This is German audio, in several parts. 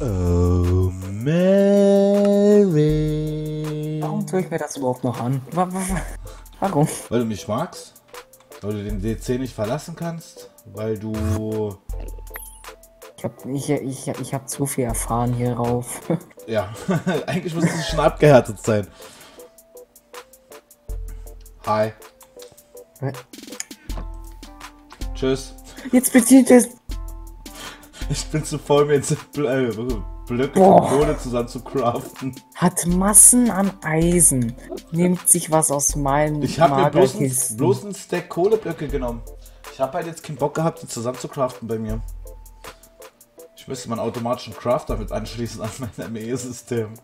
Oh, Mary. Warum tue ich mir das überhaupt noch an? Wa- wa- wa- Warum? Weil du mich magst? Weil du den DC nicht verlassen kannst? Weil du. Ich hab, ich, ich, ich hab zu viel erfahren hierauf. Ja, eigentlich müsstest du schon abgehärtet sein. Hi. Tschüss. Jetzt bezieht es. Ich bin zu voll, mir jetzt Bl äh, Blöcke Boah. von Kohle zusammen zu craften. Hat Massen an Eisen. Nimmt sich was aus meinen Ich habe mir bloß, ein, bloß einen Stack Kohleblöcke genommen. Ich habe halt jetzt keinen Bock gehabt, die zusammen zu craften bei mir. Ich müsste meinen automatischen Crafter mit anschließen an mein ME-System.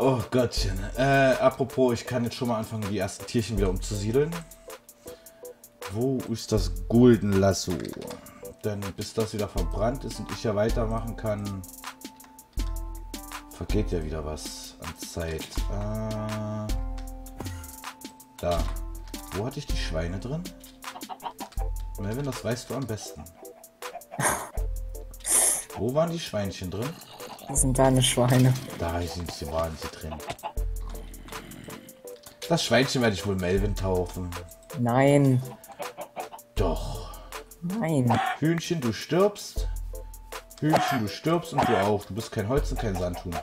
Oh Gottchen. Äh, apropos, ich kann jetzt schon mal anfangen, die ersten Tierchen wieder umzusiedeln. Wo ist das Golden Lasso? Denn bis das wieder verbrannt ist und ich ja weitermachen kann, vergeht ja wieder was an Zeit. Äh, da. Wo hatte ich die Schweine drin? Melvin, das weißt du am besten. Wo waren die Schweinchen drin? Das sind deine Schweine. Da sind sie, waren sie drin. Das Schweinchen werde ich wohl Melvin taufen. Nein. Doch. Nein. Hühnchen, du stirbst. Hühnchen, du stirbst und du auch. Du bist kein Holz und kein Sandhuhn.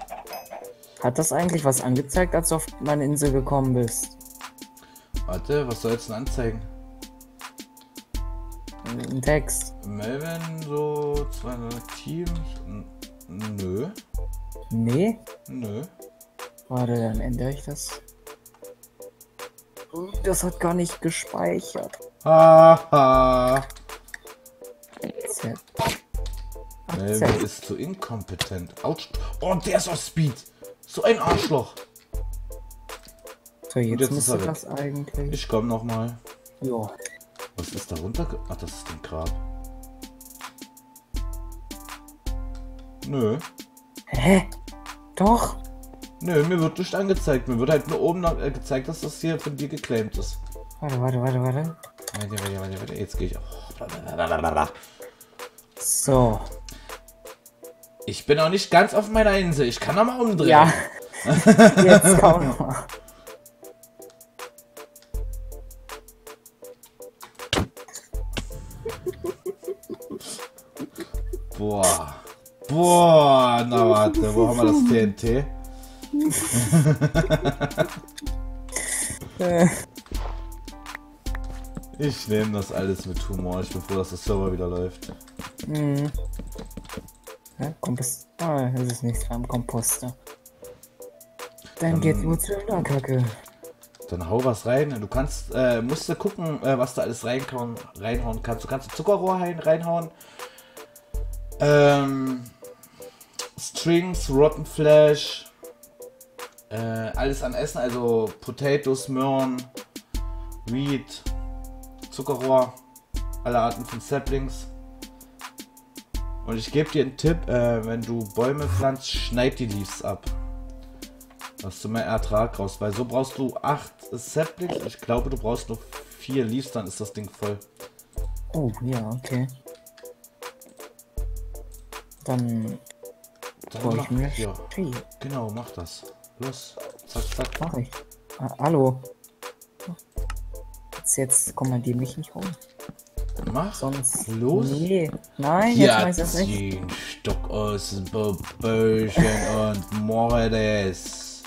Hat das eigentlich was angezeigt, als du auf meine Insel gekommen bist? Warte, was soll's denn anzeigen? Ein Text. Melvin, so 200 Teams. Nö, Nee? nö. Warte, dann ändere ich das. Das hat gar nicht gespeichert. Haha. Melvin ist zu inkompetent. Autsch. Oh, der ist auf Speed. So ein Arschloch. So, jetzt, jetzt ist müsste das eigentlich. Ich komm noch mal. Ja. Was ist da runter? Ach, das ist ein Grab. Nö. Hä? Doch? Nö, mir wird nicht angezeigt. Mir wird halt nur oben äh, gezeigt, dass das hier von dir geclaimed ist. Warte, warte, warte, warte. Warte, warte, warte, warte. Jetzt gehe ich. Oh. So. Ich bin auch nicht ganz auf meiner Insel. Ich kann noch mal umdrehen. Ja. Jetzt komm noch mal. Boah. Boah. Na warte, wo haben wir das TNT? Ich nehme das alles mit Humor. Ich bin froh, dass der Server wieder läuft. hm. Ja, Kompost. Ah, das ist nichts beim Komposter. Dann geht's nur zur Kacke. Dann hau was rein. Du kannst, äh, musst du gucken, äh, was du alles reinhauen, reinhauen kannst. Du kannst Zuckerrohr rein, reinhauen. Ähm, Strings, Rotten Flash. Äh, alles an Essen, also Potatoes, Möhren, Wheat, Zuckerrohr, alle Arten von Saplings. Und ich gebe dir einen Tipp, äh, wenn du Bäume pflanzt, schneid die Leaves ab. Hast du mehr Ertrag raus, weil so brauchst du 8 Saplings. Ich glaube, du brauchst nur 4 Leaves, dann ist das Ding voll. Oh, ja, okay. Dann Brauche mach, mir ja, Tee. genau, mach das. Los, zack, zack. Mach ich. Ah, hallo. Jetzt, jetzt kommandier mich nicht um. Mach. Sonst. Los. Nee. Nein, jetzt weiß ich das nicht. Stock aus Böllchen und Mordes.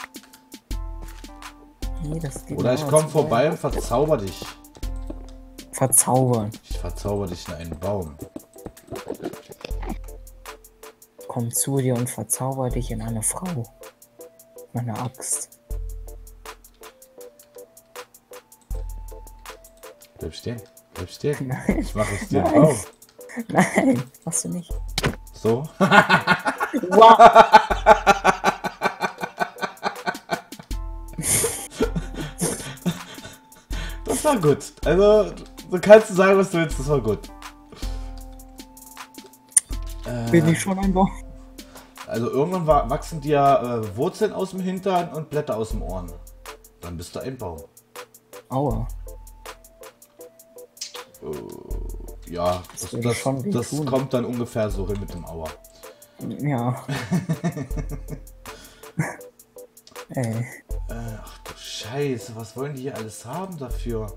Nee, das geht Oder ich komm zu vorbei und verzauber dich. Verzaubern. Ich verzauber dich in einen Baum. Komm zu dir und verzauber dich in eine Frau. Meine Axt. Bleib stehen. Bleib stehen. Nein. Ich mache es dir Nein. Baum. Nein, machst du nicht. So. Wow. Das war gut. Also, du kannst sagen, was du willst, das war gut. Äh, Bin ich schon ein Baum? Also irgendwann wa- wachsen dir äh, Wurzeln aus dem Hintern und Blätter aus dem Ohren. Dann bist du ein Baum. Aua. Ja, das, das, das tun. kommt dann ungefähr so hin mit dem Aua. Ja. Ey. Äh, ach du Scheiße, was wollen die hier alles haben dafür?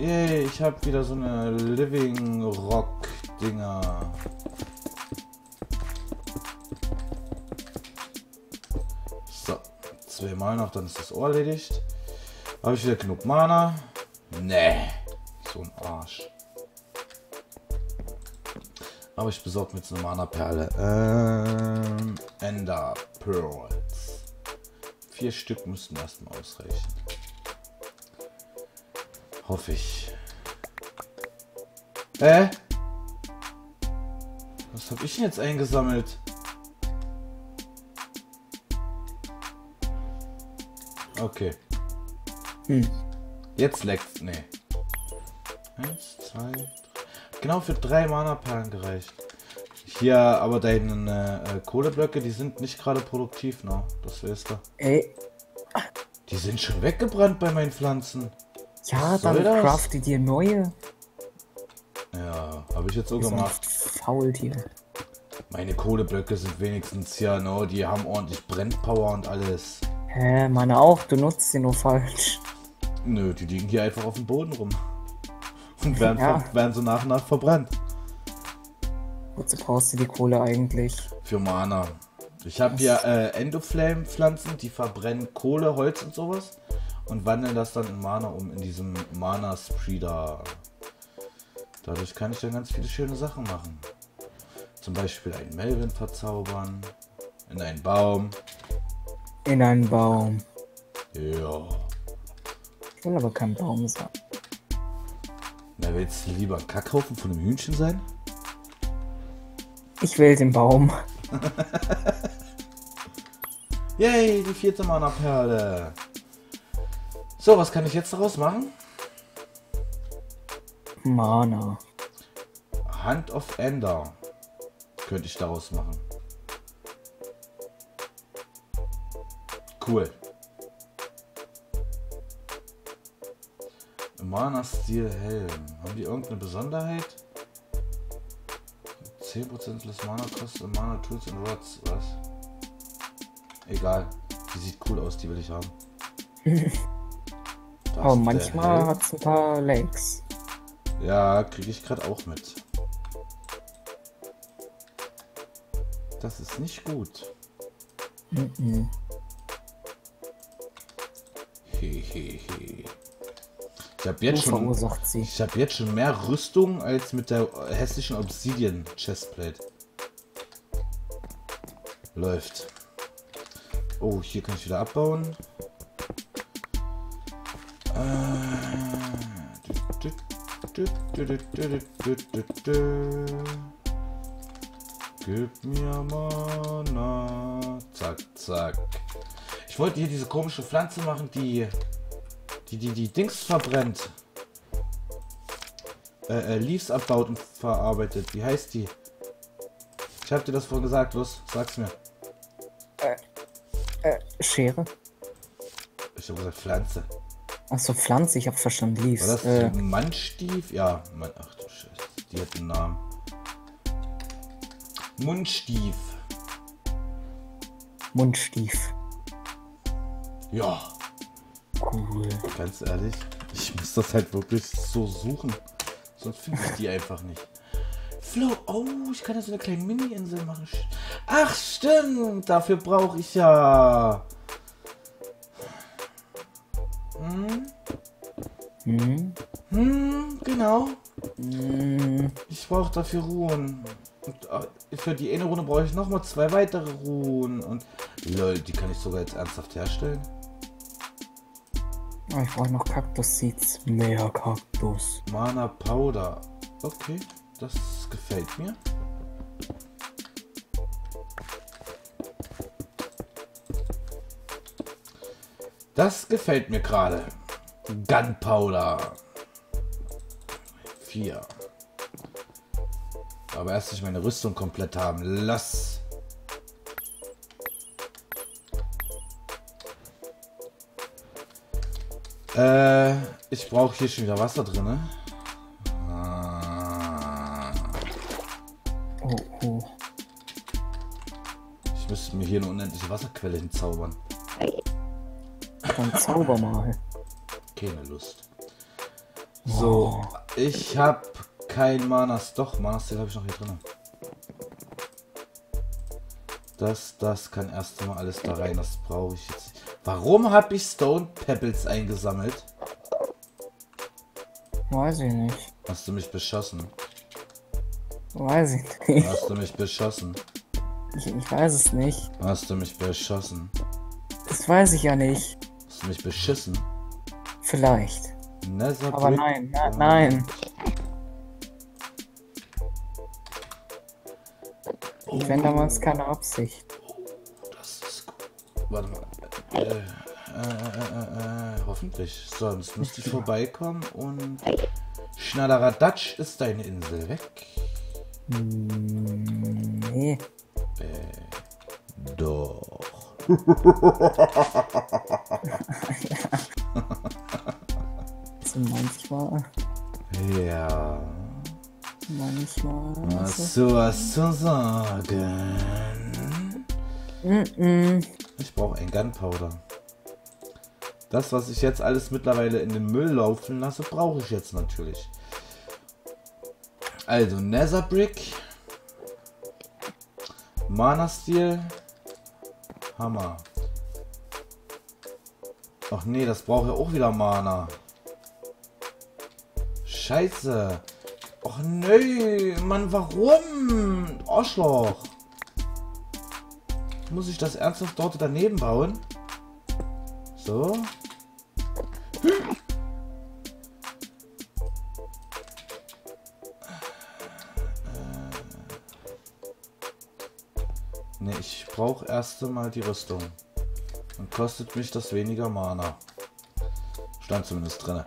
Ey, ich habe wieder so eine Living Rock Dinger. So, zweimal noch, dann ist das Ohr erledigt. Habe ich wieder genug Mana? Nee, so ein Arsch. Aber ich besorge mir jetzt eine Mana-Perle. Ähm, Ender Pearls. Vier Stück müssten erstmal ausreichen. Hoffe ich. Hä? Was habe ich denn jetzt eingesammelt? Okay. Hm. Jetzt leckt's. Nee. Eins, zwei, drei. Genau für drei Mana-Perlen gereicht. Hier, aber deine äh, Kohleblöcke, die sind nicht gerade produktiv, ne? Das weißt du. Ey. Die sind schon weggebrannt bei meinen Pflanzen. Ja, Was dann crafte dir neue. Ja, habe ich jetzt so ein gemacht. Faultier. Meine Kohleblöcke sind wenigstens hier, no, die haben ordentlich Brennpower und alles. Hä, meine auch, du nutzt sie nur falsch. Nö, die liegen hier einfach auf dem Boden rum. Und werden, Ja. werden so nach und nach verbrannt. Wozu brauchst du die Kohle eigentlich? Für Mana. Ich habe hier äh, Endoflame-Pflanzen, die verbrennen Kohle, Holz und sowas. Und wandeln das dann in Mana um, in diesem Mana-Spreader. Dadurch kann ich dann ganz viele schöne Sachen machen. Zum Beispiel einen Melvin verzaubern. In einen Baum. In einen Baum. Ja. Ich will aber kein Baum sein. Na, willst du lieber ein Kackhaufen von einem Hühnchen sein? Ich will den Baum. Yay, die vierte Mana-Perle. So, was kann ich jetzt daraus machen? Mana. Hand of Ender könnte ich daraus machen. Cool. Mana Stil Helm. Haben die irgendeine Besonderheit? 10% des Mana kostet und Mana Tools und Rods. Was? Egal. Die sieht cool aus, die will ich haben. Da Aber manchmal hat es ein paar Legs. Ja, kriege ich gerade auch mit. Das ist nicht gut. Mhm. Hehehe. Ich habe jetzt schon, ich habe jetzt schon mehr Rüstung als mit der hässlichen Obsidian Chestplate. Läuft. Oh, hier kann ich wieder abbauen. Gib mir Mana. Zack, zack. Ich wollte hier diese komische Pflanze machen, die die die, die Dings verbrennt. Äh, äh, Leaves abbaut und verarbeitet. Wie heißt die? Ich hab dir das vorhin gesagt, los, sag's mir. Äh, Schere? Ich hab gesagt Pflanze. Achso, Pflanze, ich hab verstanden. Leaves. War das Äh, Mannstief? Ja, Mann, ach du Scheiße, die hat einen Namen. Mundstief. Mundstief. Ja, Cool. ganz ehrlich, ich muss das halt wirklich so suchen. Sonst finde ich die einfach nicht. Flo, oh, ich kann ja so eine kleine Mini-Insel machen. Ach, stimmt, dafür brauche ich ja. Hm? hm, genau. Hm. Ich brauche dafür Ruhen. Und äh, für die eine Runde brauche ich nochmal zwei weitere Ruhen. Und lol, die kann ich sogar jetzt ernsthaft herstellen. Ah, ich brauche noch Kaktus-Seeds. Mehr Kaktus. Mana Powder. Okay, das gefällt mir. Das gefällt mir gerade. Gunpowder. Vier. Aber erst ich meine Rüstung komplett haben. Lass. Äh, ich brauche hier schon wieder Wasser drin, ne? Ah, Oh, oh. Ich müsste mir hier eine unendliche Wasserquelle hinzaubern. Dann zauber mal. Keine Lust. So, ich habe kein Manas. Doch, Manas habe ich noch hier drin. Das, das kann erst mal alles da rein. Das brauche ich jetzt. nicht. Warum habe ich Stone Pebbles eingesammelt? Weiß ich nicht. Hast du mich beschossen? Weiß ich nicht. Hast du mich beschossen? Ich, ich weiß es nicht. Hast du mich beschossen? Das weiß ich ja nicht. Hast du mich beschissen? Vielleicht. Nether Aber Brick? nein, na, nein. Oh, Wenn damals keine Absicht. das ist gut. Warte mal. Äh, äh, äh, äh, äh, hoffentlich. Sonst müsste ich vorbeikommen und. Schnatteradatsch ist deine Insel weg. Hm, nee. Doch. So manchmal. Ja. Manchmal. Hast du was zu sagen? Mm-mm. Ich brauche ein Gunpowder. Das, was ich jetzt alles mittlerweile in den Müll laufen lasse, brauche ich jetzt natürlich. Also Nether Brick, Mana Steel, Hammer. Ach nee, das braucht ja auch wieder Mana. Scheiße. Ach nee, Mann, warum? Arschloch. Muss ich das ernsthaft dort daneben bauen? So. Ne, ich brauche erst einmal die Rüstung. Dann kostet mich das weniger Mana. Stand zumindest drin.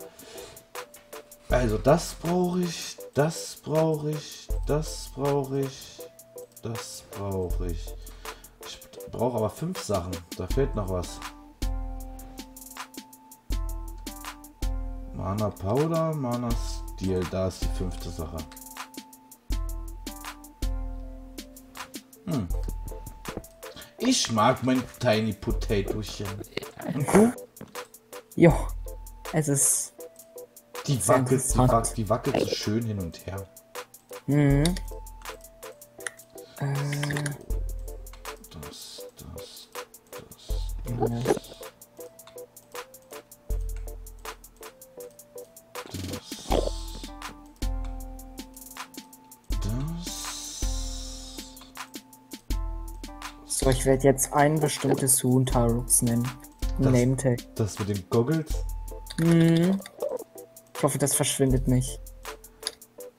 Also das brauche ich, das brauche ich, das brauche ich, das brauche ich. Ich brauche aber fünf Sachen. Da fehlt noch was. Mana Powder, Mana Steel. Da ist die fünfte Sache. Hm. Ich mag mein Tiny Potatochen. Und du? Jo. Es ist. Die wackelt, die, wackelt, die wackelt so schön hin und her. Mhm. Äh, Das, das, das. Das. So, ich werde jetzt ein bestimmtes Huhn Tarux nennen. Das- Name Tag. Das mit den Goggles. Mhm. Ich hoffe, das verschwindet nicht.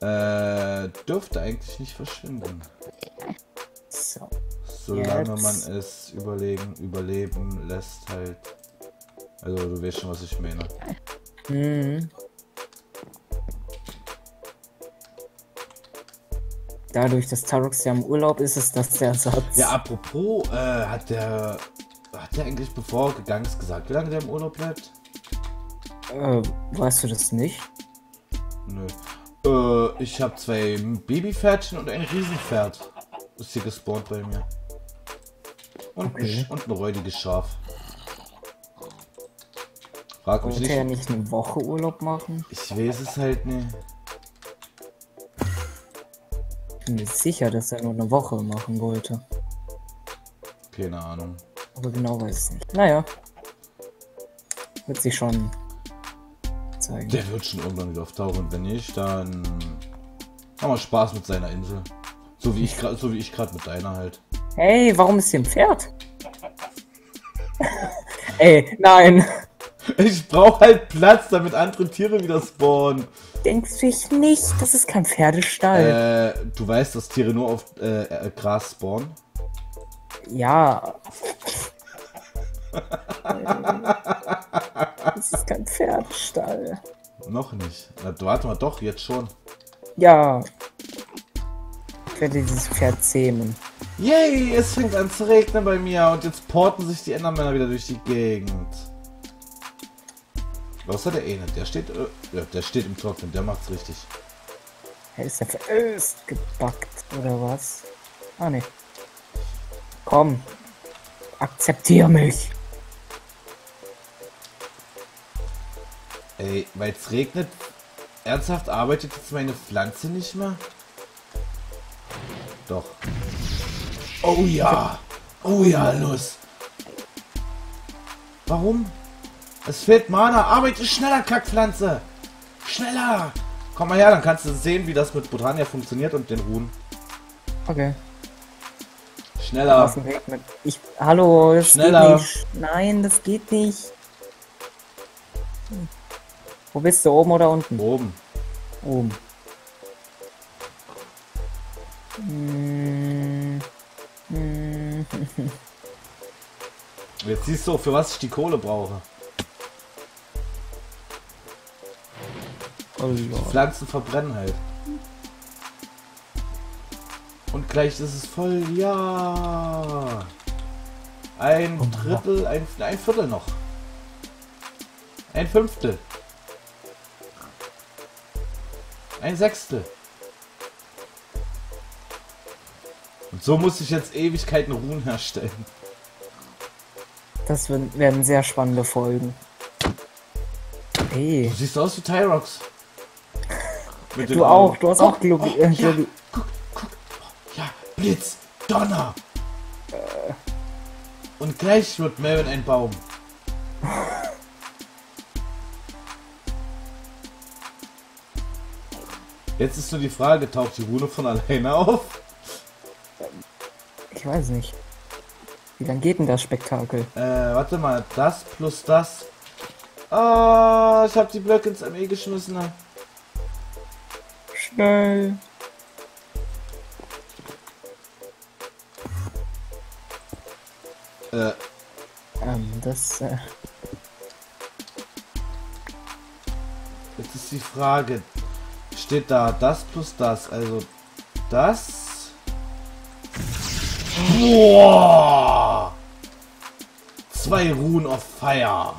Äh, dürfte eigentlich nicht verschwinden. So. Solange Jetzt. man es überlegen, überleben lässt halt. Also du weißt schon, was ich meine. Mhm. Dadurch, dass Tarux ja im Urlaub ist, ist das der Ersatz. Ja, apropos, äh, hat der. Hat der eigentlich, bevor er gegangen ist, gesagt, wie lange der im Urlaub bleibt? Äh, weißt du das nicht? Nö. Äh, ich habe zwei Babypferdchen und ein Riesenpferd. Ist hier gespawnt bei mir. Und, Okay. ein, und ein räudiges Schaf. Frag mich Wollte nicht. nicht eine Woche Urlaub machen? Ich weiß es halt nicht. Ich bin mir sicher, dass er nur eine Woche machen wollte. Keine Ahnung. Aber genau weiß ich nicht. Naja. Wird sich schon zeigen. Der wird schon irgendwann wieder auftauchen. Wenn nicht, dann haben wir Spaß mit seiner Insel. So wie ich gerade, so wie ich gerade mit deiner halt. Hey, warum ist hier ein Pferd? Ey, nein. Ich brauche halt Platz, damit andere Tiere wieder spawnen. Denkst du ich nicht? Das ist kein Pferdestall. Äh, du weißt, dass Tiere nur auf äh, äh, Gras spawnen? Ja. Das ist kein Ich werde dieses Pferd zähmen. Yay, es fängt an zu regnen bei mir und jetzt porten sich die Endermänner wieder durch die Gegend. Außer der eine, der steht, äh, ja, der steht im Trocknen, der macht's richtig. Er ist ja verirrt gebackt, oder was? Ah, ne. Komm. Akzeptier mich. Ey, weil es regnet, ernsthaft arbeitet jetzt meine Pflanze nicht mehr? Doch. Oh ja. Oh ja, los. Warum? Es fehlt Mana. Arbeite schneller, Kackpflanze. Schneller. Komm mal her, dann kannst du sehen, wie das mit Botania funktioniert und den Ruhen. Okay. Schneller. Ich. Hallo, das Schneller. geht nicht. Nein, das geht nicht. Hm. Wo bist du? Oben oder unten? Oben. Oben. Hm. Jetzt siehst du, für was ich die Kohle brauche. Oh. Pflanzen verbrennen halt. Und gleich ist es voll. Ja. Ein Drittel, ein, ein Viertel noch. Ein Fünftel. Ein Sechstel. Und so muss ich jetzt Ewigkeiten Ruhen herstellen. Das werden sehr spannende Folgen. Hey, Du siehst aus wie Tyrox. Du Augen. auch, du hast auch Glo oh, äh, ja. Guck, guck. Ja, Blitz, Donner. Und gleich wird Melvin ein Baum. Jetzt ist nur die Frage, taucht die Rune von alleine auf? Ich weiß nicht. Wie lang geht denn das Spektakel? Äh, warte mal, das plus das. Ah, ich habe die Blöcke ins ME geschmissen. Schnell. Äh, Ähm, das, äh, Jetzt ist die Frage, steht da das plus das, also das? Boah! Zwei Ruhen of Fire.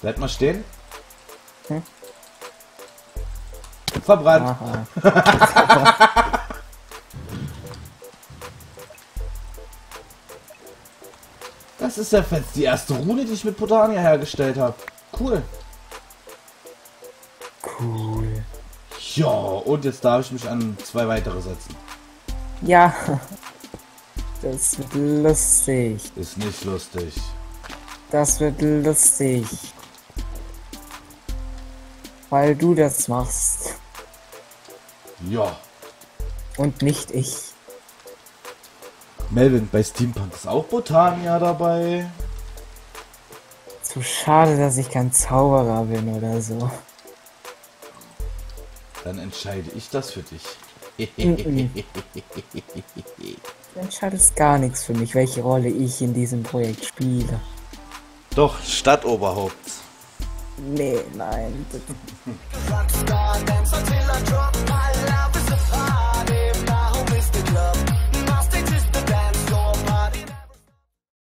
Bleibt mal stehen. Hm? Verbrannt. Das ist ja fest die erste Rune, die ich mit Potania hergestellt habe. Cool. Ja, und jetzt darf ich mich an zwei weitere setzen. Ja. Das wird lustig. Ist nicht lustig. Das wird lustig. Weil du das machst. Ja. Und nicht ich. Melvin, bei Steampunk ist auch Botania dabei. Zu schade, dass ich kein Zauberer bin oder so. Dann entscheide ich das für dich. Du entscheidest gar nichts für mich, welche Rolle ich in diesem Projekt spiele. Doch, Stadtoberhaupt. Nee, nein.